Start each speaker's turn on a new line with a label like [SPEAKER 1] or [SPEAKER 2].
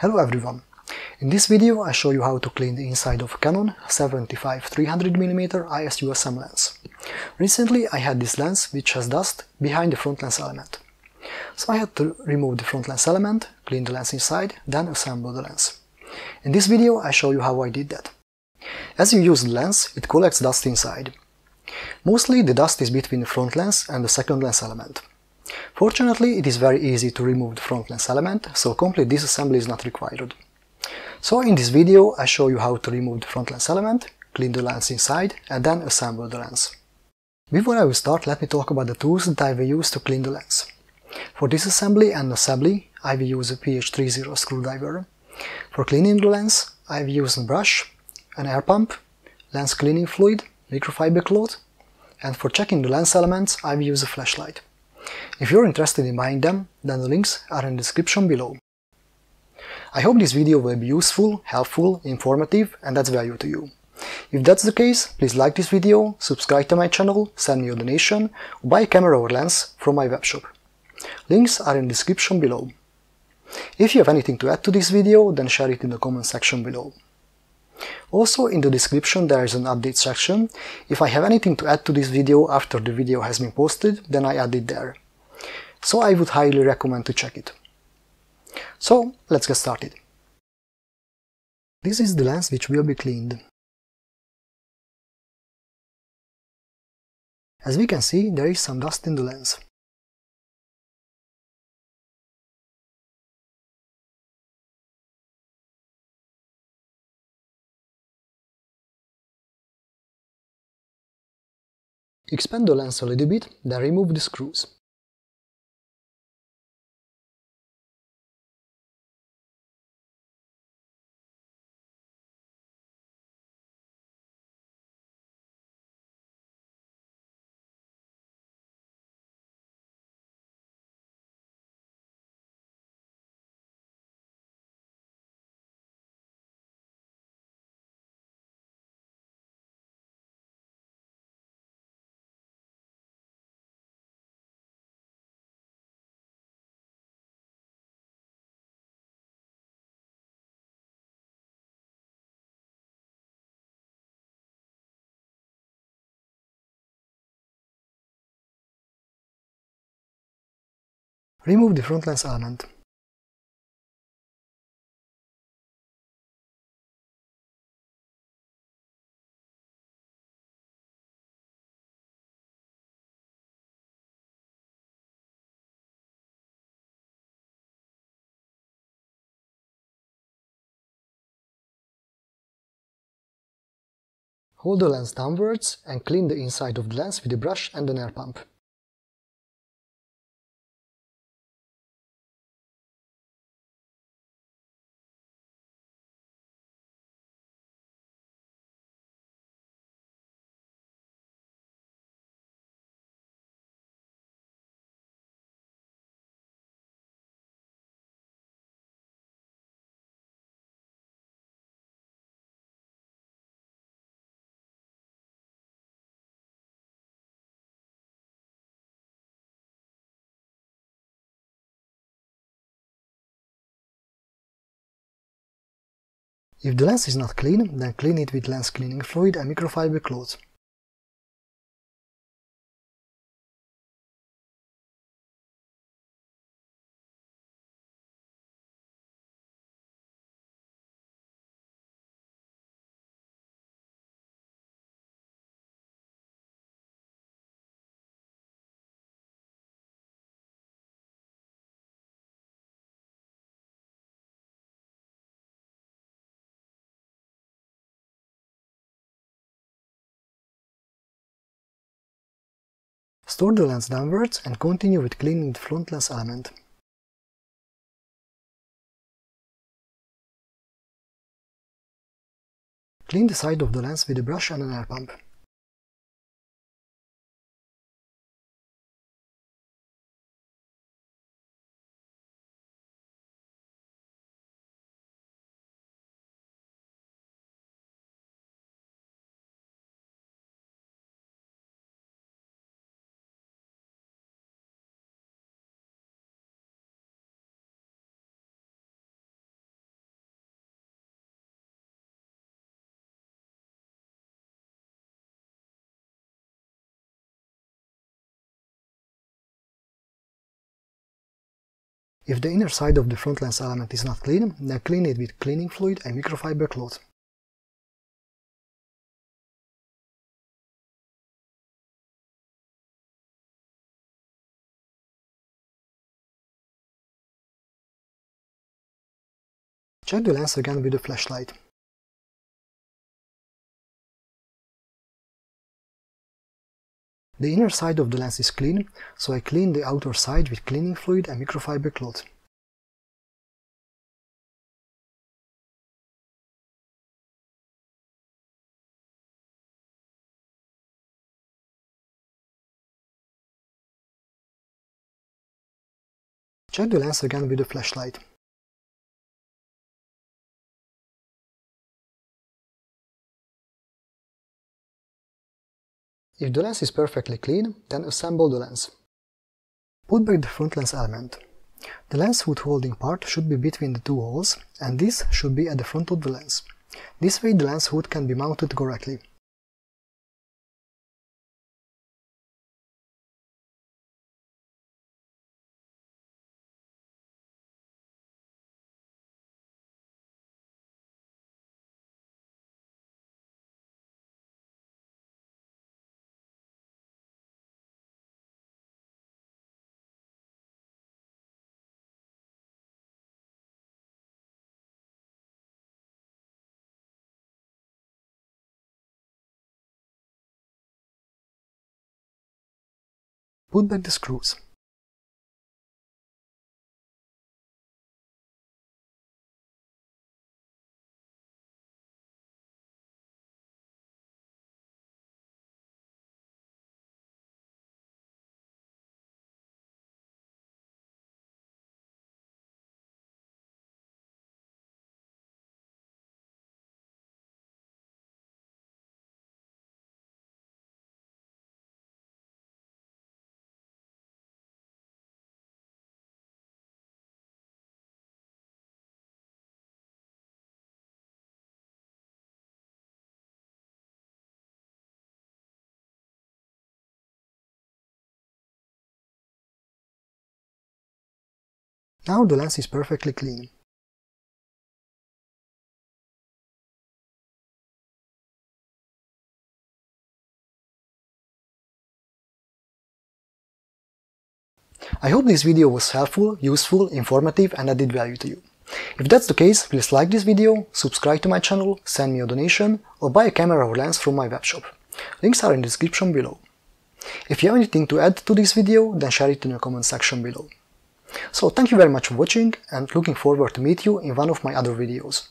[SPEAKER 1] Hello everyone! In this video I show you how to clean the inside of a Canon 75 300mm IS USM lens. Recently I had this lens which has dust behind the front lens element. So I had to remove the front lens element, clean the lens inside, then assemble the lens. In this video I show you how I did that. As you use the lens, it collects dust inside. Mostly the dust is between the front lens and the second lens element. Fortunately, it is very easy to remove the front lens element, so complete disassembly is not required. So in this video I show you how to remove the front lens element, clean the lens inside and then assemble the lens. Before I will start, let me talk about the tools that I will use to clean the lens. For disassembly and assembly, I will use a PH30 screwdriver. For cleaning the lens, I will use a brush, an air pump, lens cleaning fluid, microfiber cloth, and for checking the lens elements, I will use a flashlight. If you're interested in buying them, then the links are in the description below. I hope this video will be useful, helpful, informative and adds value to you. If that's the case, please like this video, subscribe to my channel, send me a donation, or buy a camera or lens from my webshop. Links are in the description below. If you have anything to add to this video, then share it in the comment section below. Also in the description there is an update section. If I have anything to add to this video after the video has been posted, then I add it there. So I would highly recommend to check it. So let's get started. This is the lens which will be cleaned. As we can see, there is some dust in the lens. Expand the lens a little bit, then remove the screws. Remove the front lens element. Hold the lens downwards and clean the inside of the lens with a brush and an air pump. If the lens is not clean, then clean it with lens cleaning fluid and microfiber cloth. Store the lens downwards and continue with cleaning the front lens element. Clean the side of the lens with a brush and an air pump. If the inner side of the front lens element is not clean, then clean it with cleaning fluid and microfiber cloth. Check the lens again with a flashlight. The inner side of the lens is clean, so I clean the outer side with cleaning fluid and microfiber cloth. Check the lens again with a flashlight. If the lens is perfectly clean, then assemble the lens. Put back the front lens element. The lens hood holding part should be between the two holes, and this should be at the front of the lens. This way the lens hood can be mounted correctly. Put back the screws. Now the lens is perfectly clean. I hope this video was helpful, useful, informative and added value to you. If that's the case, please like this video, subscribe to my channel, send me a donation or buy a camera or lens from my webshop. Links are in the description below. If you have anything to add to this video, then share it in the comment section below. So thank you very much for watching and looking forward to meet you in one of my other videos.